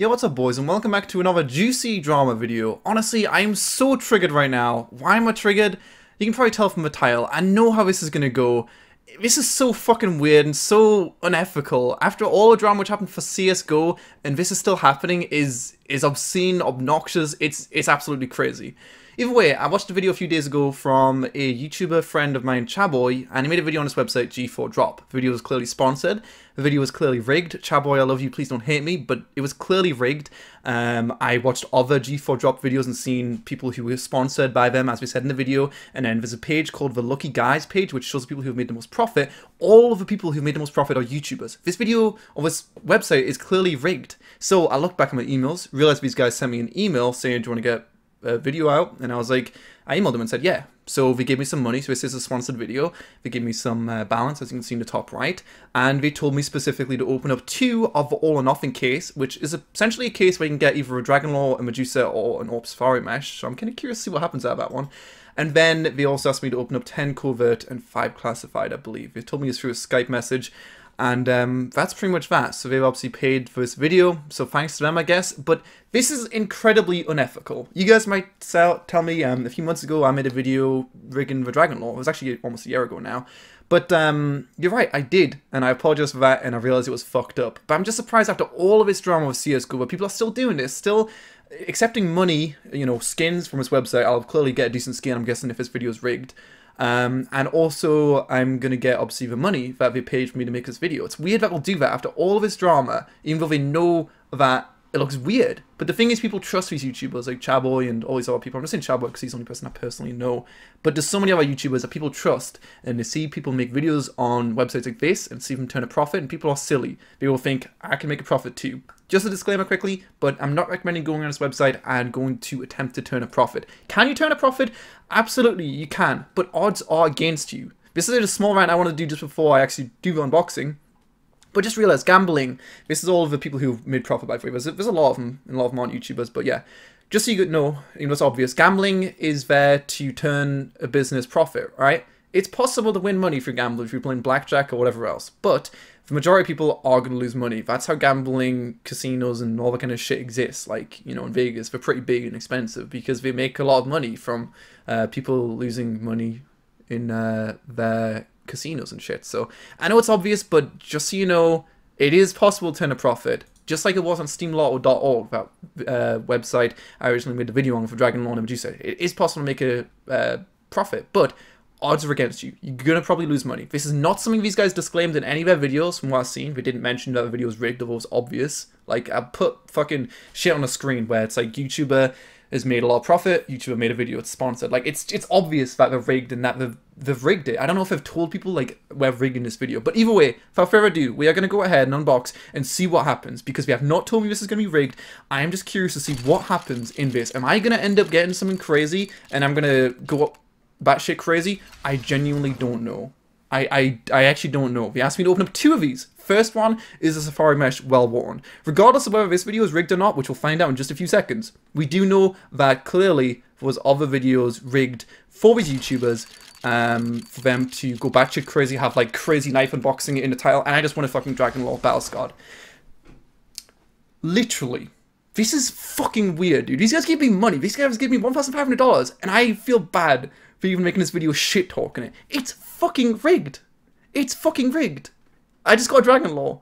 Yo, what's up boys and welcome back to another juicy drama video. Honestly, I am so triggered right now. Why am I triggered? You can probably tell from the title. I know how this is gonna go. This is so fucking weird and so unethical. After all the drama which happened for CSGO and this is still happening is is obscene, obnoxious, it's it's absolutely crazy. Either way, I watched a video a few days ago from a YouTuber friend of mine, Chaboy, and he made a video on his website, G4 Drop. The video was clearly sponsored. The video was clearly rigged. Chaboy, I love you, please don't hate me, but it was clearly rigged. Um, I watched other G4 Drop videos and seen people who were sponsored by them, as we said in the video, and then there's a page called the Lucky Guys page, which shows people who have made the most profit. All of the people who have made the most profit are YouTubers. This video, or this website, is clearly rigged. So I looked back at my emails, realized these guys sent me an email saying, do you want to get video out, and I was like, I emailed them and said, yeah. So they gave me some money, so this is a sponsored video. They gave me some uh, balance, as you can see in the top right, and they told me specifically to open up two of the All or Nothing case, which is essentially a case where you can get either a Dragon Lore, a Medusa, or an AWP Safari Mesh, so I'm kind of curious to see what happens out of that one. And then they also asked me to open up 10 covert and 5 classified, I believe. They told me this through a Skype message, and um, that's pretty much that. So they've obviously paid for this video, so thanks to them, I guess. But this is incredibly unethical. You guys might tell, tell me, um, a few months ago I made a video rigging the Dragon Lore. It was actually almost a year ago now. But um, you're right, I did, and I apologize for that, and I realized it was fucked up. But I'm just surprised after all of this drama with CSGO, where people are still doing this, still accepting money, you know, skins from his website. I'll clearly get a decent skin, I'm guessing, if this video is rigged. Um, and also, I'm going to get, obviously, the money that they paid for me to make this video. It's weird that we'll do that after all of this drama, even though they know that it looks weird. But the thing is, people trust these YouTubers like Chaboy and all these other people. I'm just saying Chaboy because he's the only person I personally know. But there's so many other YouTubers that people trust, and they see people make videos on websites like this and see them turn a profit, and people are silly. They will think, I can make a profit too. Just a disclaimer quickly, but I'm not recommending going on this website and going to attempt to turn a profit. Can you turn a profit? Absolutely, you can, but odds are against you. This is a small rant I want to do just before I actually do the unboxing. But just realize gambling, this is all of the people who've made profit by. There's, there's a lot of them, and a lot of them aren't YouTubers, but yeah. Just so you know, you know, it's obvious. Gambling is there to turn a business profit, right? It's possible to win money through gambling if you're playing blackjack or whatever else, but the majority of people are going to lose money. That's how gambling, casinos, and all that kind of shit exists. Like, you know, in Vegas, they're pretty big and expensive because they make a lot of money from uh, people losing money in uh, their casinos and shit. So I know it's obvious, but just so you know, it is possible to turn a profit. Just like it was on SteamLotto.org, that uh, website I originally made the video on for Dragon Lore and Medusa. It is possible to make a uh, profit, but odds are against you. You're gonna probably lose money. This is not something these guys disclaimed in any of their videos from what I've seen. They didn't mention that the video was rigged, it was obvious. Like, I put fucking shit on the screen where it's like YouTuber has made a lot of profit, YouTuber made a video, it's sponsored. Like, it's it's obvious that they're rigged and that they've, they've rigged it. I don't know if I've told people, like, we're rigging this video. But either way, without further ado, we are going to go ahead and unbox and see what happens. Because we have not told me this is going to be rigged. I am just curious to see what happens in this. Am I going to end up getting something crazy and I'm going to go up batshit crazy? I genuinely don't know. I, I, I actually don't know. They asked me to open up two of these. First one is a Safari Mesh well worn. Regardless of whether this video is rigged or not, which we'll find out in just a few seconds, we do know that clearly there was other videos rigged for these YouTubers um, for them to go batshit crazy, have like crazy knife unboxing in the title, and I just want a fucking Dragon Lore Battle Scarred. Literally. This is fucking weird, dude. These guys give me money. These guys give me $1,500, and I feel bad for even making this video shit talking it. It's fucking rigged. It's fucking rigged. I just got Dragon Lore.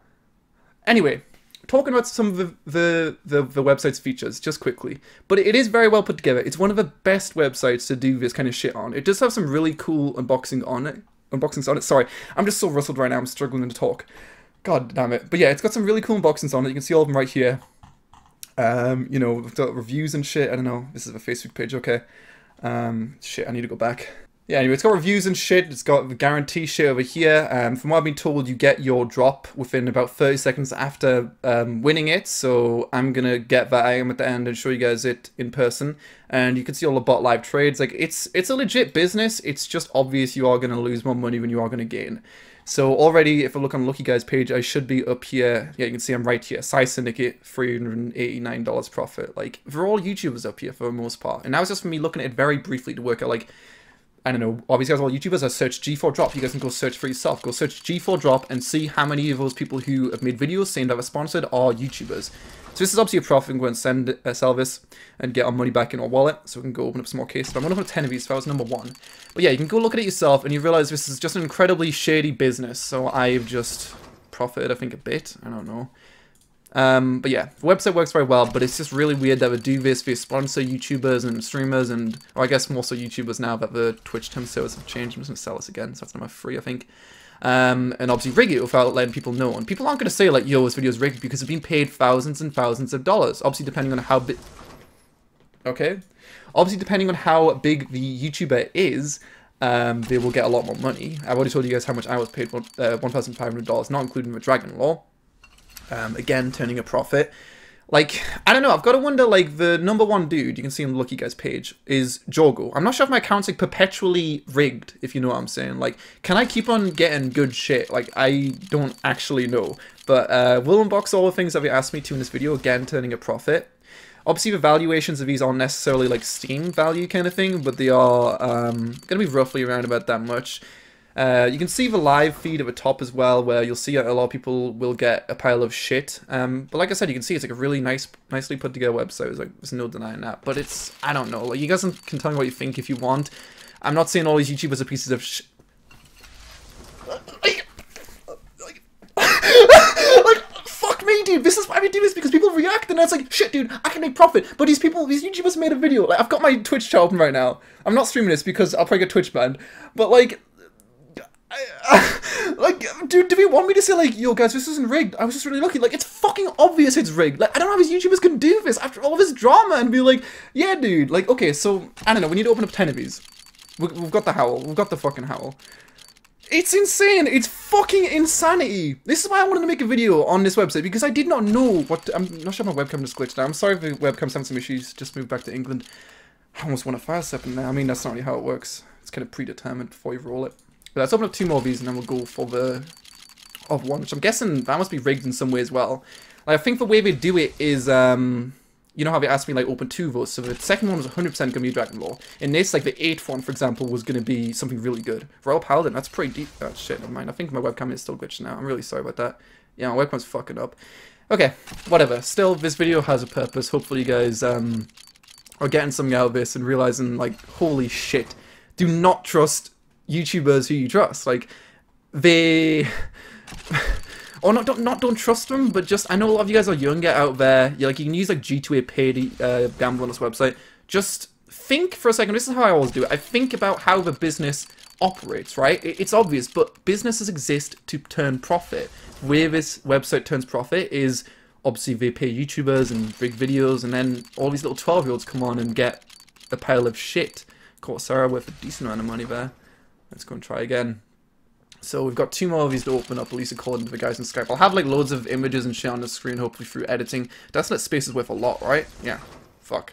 Anyway, talking about some of the, the, the, the, website's features, just quickly. But it is very well put together. It's one of the best websites to do this kind of shit on. It does have some really cool unboxing on it. Unboxings on it. Sorry, I'm just so rustled right now. I'm struggling to talk. God damn it. But yeah, it's got some really cool unboxings on it. You can see all of them right here. Um, you know, reviews and shit. I don't know. This is a Facebook page, okay. Um, shit, I need to go back. Yeah, anyway, it's got reviews and shit. It's got the guarantee shit over here. Um, from what I've been told, you get your drop within about 30 seconds after um, winning it. So I'm going to get that item at the end and show you guys it in person. And you can see all the bot live trades. Like, it's, it's a legit business. It's just obvious you are going to lose more money than you are going to gain. So already, if I look on Lucky Guys page, I should be up here. Yeah, you can see I'm right here. PsiSyndicate, $389 profit. Like, they're all YouTubers up here for the most part. And that was just for me looking at it very briefly to work out, like, I don't know, obviously guys all YouTubers, I search G4 Drop. You guys can go search for yourself. Go search G4 Drop and see how many of those people who have made videos saying that were sponsored are YouTubers. So this is obviously a profit. Go and send uh, sell this and get our money back in our wallet. So we can go open up some more cases. But I'm going to put 10 of these. So that was number one. But yeah, you can go look at it yourself and you realize this is just an incredibly shady business. So I've just profited, I think, a bit. I don't know. Um, but yeah, the website works very well, but it's just really weird that we do this. for sponsor YouTubers and streamers, and or I guess more so YouTubers now that the Twitch terms service have changed. I'm just gonna sell this again, so that's number three, I think. Um, and obviously rig it without letting people know. And people aren't gonna say like, "Yo, this video is rigged," because it's been paid thousands and thousands of dollars. Obviously, depending on how big. Okay, obviously depending on how big the YouTuber is, um, they will get a lot more money. I've already told you guys how much I was paid, uh, $1,500, not including the Dragon Lore. Um, again, turning a profit. Like, I don't know, I've got to wonder, like, the number one dude you can see on the Lucky Guys page is Jorgo. I'm not sure if my account's, like, perpetually rigged, if you know what I'm saying. Like, can I keep on getting good shit? Like, I don't actually know. But, uh, we'll unbox all the things that you asked me to in this video, again, turning a profit. Obviously, the valuations of these aren't necessarily, like, Steam value kind of thing, but they are, um, gonna be roughly around about that much. Uh, you can see the live feed at the top as well, where you'll see a lot of people will get a pile of shit. Um, but like I said, you can see it's like a really nice, nicely put together website. There's like there's no denying that. But it's I don't know. Like you guys can tell me what you think if you want. I'm not saying all these YouTubers are pieces of sh. like, fuck me, dude. This is why we do this because people react and it's like, shit, dude, I can make profit. But these people, these YouTubers made a video. Like, I've got my Twitch chat open right now. I'm not streaming this because I'll probably get Twitch banned. But like, like, dude, do we want me to say like, yo, guys, this isn't rigged? I was just really lucky. Like, it's fucking obvious it's rigged. Like, I don't know how these YouTubers can do this after all this drama and be like, yeah, dude. Like, okay, so I don't know. We need to open up ten of these. We, we've got the howl. We've got the fucking howl. It's insane. It's fucking insanity. This is why I wanted to make a video on this website because I did not know what. I'm not sure my webcam just glitched now. I'm sorry if the webcam's having some issues. Just moved back to England. I almost want a fire step in there. I mean, that's not really how it works. It's kind of predetermined before you roll it. But let's open up two more of these and then we'll go for the of one, which I'm guessing that must be rigged in some way as well. Like, I think the way they do it is, um, you know how they asked me, like, open two votes. So the second one was 100% going to be Dragon Lore. In this, like, the eighth one, for example, was going to be something really good. Royal Paladin, that's pretty deep. Oh, shit, never mind. I think my webcam is still glitched now. I'm really sorry about that. Yeah, my webcam's fucking up. Okay, whatever. Still, this video has a purpose. Hopefully you guys, um, are getting something out of this and realizing, like, holy shit. Do not trust YouTubers who you trust. Like, they... or not don't not don't trust them, but just I know a lot of you guys are younger out there. you like you can use like G2A paid uh, gamble on this website. Just think for a second. This is how I always do it. I think about how the business operates. Right? It's obvious, but businesses exist to turn profit. Where this website turns profit is obviously they pay YouTubers and big videos, and then all these little twelve year olds come on and get a pile of shit. Sarah with a decent amount of money there. Let's go and try again. So we've got two more of these to open up, at least according to the guys in Skype. I'll have like loads of images and shit on the screen, hopefully through editing. That's let spaces worth a lot, right? Yeah. Fuck.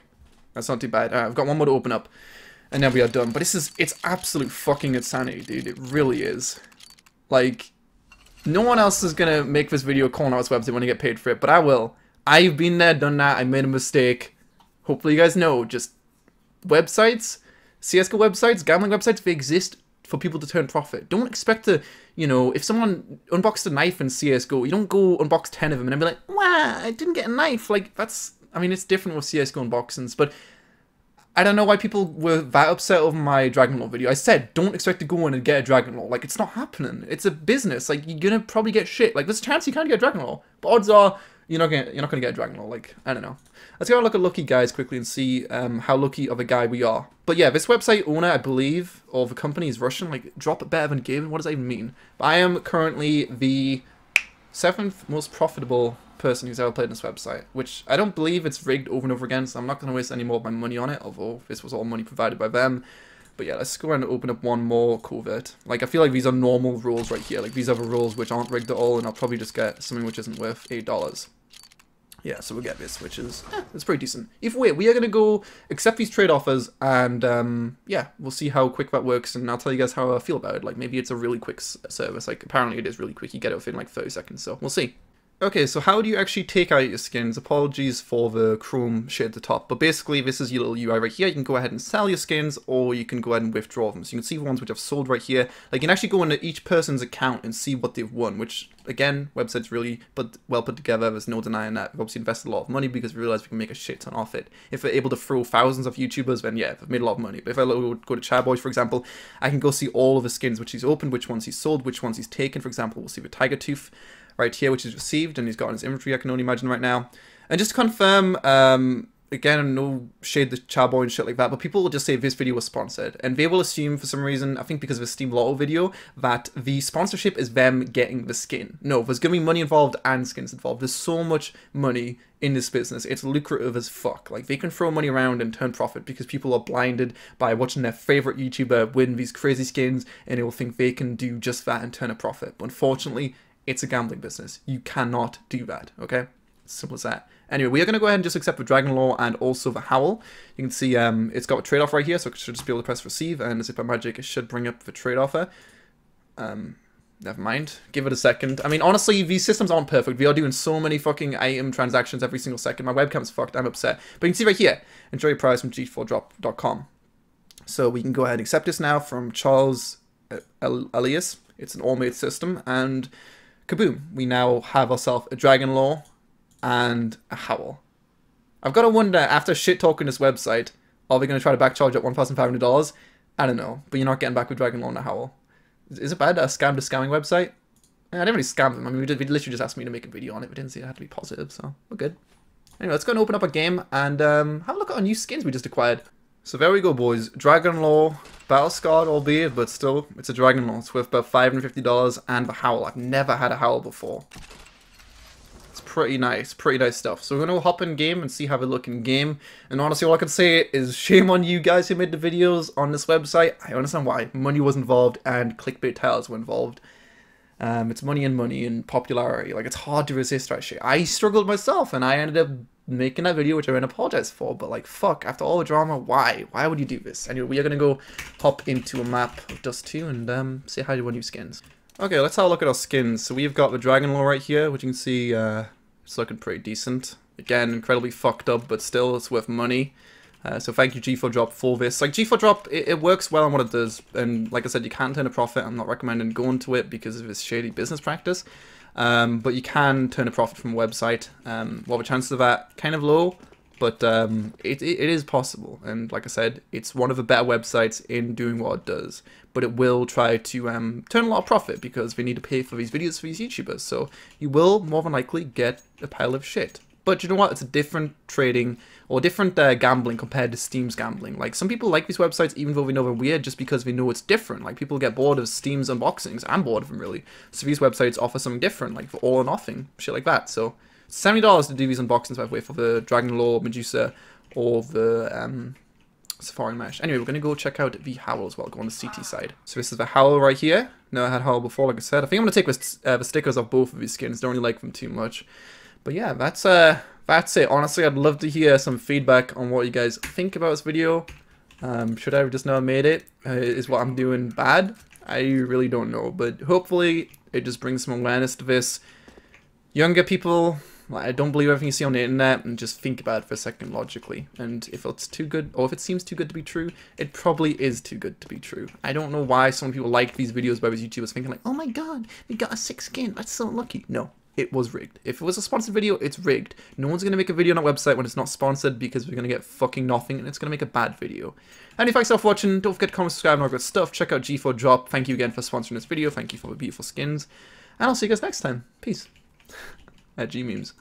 That's not too bad. I've got one more to open up. And then we are done. But this is, it's absolute fucking insanity, dude. It really is. Like, no one else is gonna make this video calling out website when I get paid for it, but I will. I've been there, done that, I made a mistake. Hopefully you guys know, just websites, CSGO websites, gambling websites, they exist for people to turn profit. Don't expect to, you know, if someone unboxed a knife in CSGO, you don't go unbox 10 of them and be like, wow, I didn't get a knife. Like, that's, I mean, it's different with CSGO unboxings, but I don't know why people were that upset over my Dragon Lore video. I said, don't expect to go in and get a Dragon Lore. Like, it's not happening. It's a business. Like, you're gonna probably get shit. Like, there's a chance you can't get a Dragon Lore, but odds are you're not gonna you're not gonna get a Dragon Lore. Like, I don't know. Let's go look at lucky guys quickly and see um, how lucky of a guy we are. But yeah, this website owner, I believe, or the company is Russian. Like, drop it better than Gavin. What does that even mean? But I am currently the seventh most profitable person who's ever played on this website, which I don't believe it's rigged over and over again, so I'm not going to waste any more of my money on it, although this was all money provided by them. But yeah, let's go and open up one more covert. Like, I feel like these are normal rules right here. Like, these are the rules which aren't rigged at all, and I'll probably just get something which isn't worth $8. Yeah, so we'll get this, which is, eh, it's pretty decent. If way, we are going to go accept these trade offers, and um, yeah, we'll see how quick that works, and I'll tell you guys how I feel about it. Like, maybe it's a really quick service. Like, apparently it is really quick. You get it within like 30 seconds, so we'll see. Okay, so how do you actually take out your skins? Apologies for the Chrome shit at the top, but basically this is your little UI right here. You can go ahead and sell your skins, or you can go ahead and withdraw them. So you can see the ones which I've sold right here. Like you can actually go into each person's account and see what they've won, which again, website's really but well put together. There's no denying that. We've obviously invested a lot of money because we realized we can make a shit ton off it. If we're able to throw thousands of YouTubers, then yeah, we've made a lot of money. But if I go to Chaboy's, for example, I can go see all of the skins which he's opened, which ones he's sold, which ones he's taken. For example, we'll see the Tiger Tooth right here, which is received, and he's got in his inventory, I can only imagine right now. And just to confirm, um, again, no shade the Chaboy and shit like that, but people will just say this video was sponsored. And they will assume, for some reason, I think because of the Steam Lotto video, that the sponsorship is them getting the skin. No, there's to be money involved and skins involved. There's so much money in this business. It's lucrative as fuck. Like, they can throw money around and turn profit because people are blinded by watching their favorite YouTuber win these crazy skins, and they will think they can do just that and turn a profit. But unfortunately, it's a gambling business. You cannot do that, okay? Simple as that. Anyway, we are going to go ahead and just accept the Dragon Lore and also the Howl. You can see um, it's got a trade off right here, so I should just be able to press receive, and as if by magic, it should bring up the trade offer. Um, never mind. Give it a second. I mean, honestly, these systems aren't perfect. We are doing so many fucking item transactions every single second. My webcam's fucked. I'm upset. But you can see right here, enjoy your prize from g4drop.com. So we can go ahead and accept this now from Charles Elias. It's an all-made system, and kaboom, we now have ourselves a Dragon Lore and a Howl. I've got to wonder, after shit talking this website, are they going to try to back charge at $1,500? I don't know, but you're not getting back with Dragon Lore and a Howl. Is it bad I scammed a scamming website? I didn't really scam them. I mean, we, did, we literally just asked me to make a video on it. We didn't see it had to be positive, so we're good. Anyway, let's go and open up a game and um, have a look at our new skins we just acquired. So there we go, boys. Dragon Lore, Battle Scarred, albeit, but still, it's a Dragon Lore. It's worth about $550, and the Howl. I've never had a Howl before. It's pretty nice, pretty nice stuff. So we're going to hop in game and see how they look in game. And honestly, all I can say is shame on you guys who made the videos on this website. I understand why. Money was involved, and clickbait titles were involved. Um, it's money and money and popularity. Like, it's hard to resist that shit. I struggled myself, and I ended up making that video, which I to apologize for, but like, fuck, after all the drama, why? Why would you do this? Anyway, we are to go hop into a map of Dust 2 and um, see how you want new skins. Okay, let's have a look at our skins. So we've got the Dragon Lore right here, which you can see uh, it's looking pretty decent. Again, incredibly fucked up, but still, it's worth money. Uh, so thank you G4 Drop for this. Like G4 Drop, it, it, works well on what it does, and like I said, you can turn a profit. I'm not recommending going to it because of its shady business practice. Um, but you can turn a profit from a website. Um, well, the chances of that kind of low, but um, it, it, it is possible. And like I said, it's one of the better websites in doing what it does. But it will try to um, turn a lot of profit because they need to pay for these videos for these YouTubers. So you will more than likely get a pile of shit. But you know what? It's a different trading or different uh, gambling compared to Steam's gambling. Like some people like these websites even though we know they're weird just because we know it's different. Like people get bored of Steam's unboxings. I'm bored of them really. So these websites offer something different, like for all or nothing, shit like that. So seventy dollars to do these unboxings by the way for the Dragon Lore, Medusa, or the um, Safari Mesh. Anyway, we're gonna go check out the Howl as well. Go on the CT side. So this is the Howl right here. No, I had Howl before, like I said. I think I'm gonna take uh, the stickers off both of these skins. Don't really like them too much. But yeah, that's uh that's it. Honestly, I'd love to hear some feedback on what you guys think about this video. Um, should I have just not made it? Uh, is what I'm doing bad? I really don't know, but hopefully it just brings some awareness to this. Younger people, I don't believe everything you see on the internet, and just think about it for a second logically. And if it's too good, or if it seems too good to be true, it probably is too good to be true. I don't know why some people like these videos by these YouTubers thinking like, oh my god, we got a six skin, that's so lucky. No, it was rigged. If it was a sponsored video, it's rigged. No one's going to make a video on our website when it's not sponsored because we're going to get fucking nothing and it's going to make a bad video. And if you for watching, don't forget to comment, subscribe, and all good stuff. Check out G4 Drop. Thank you again for sponsoring this video. Thank you for the beautiful skins. And I'll see you guys next time. Peace. At G-Memes.